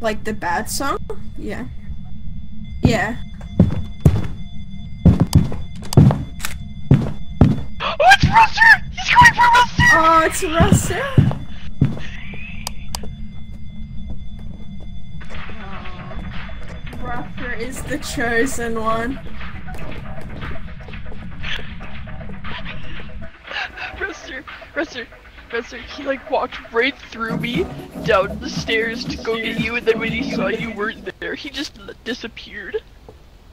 Like the bad song? Yeah. Yeah. Oh, it's Ruster! He's going for Ruster! Oh, it's Russell. Oh, Rucker is the chosen one. Ruster, Ruster, Ruster, he like walked right through me down the stairs to go get you, and then when he saw you weren't there, he just disappeared.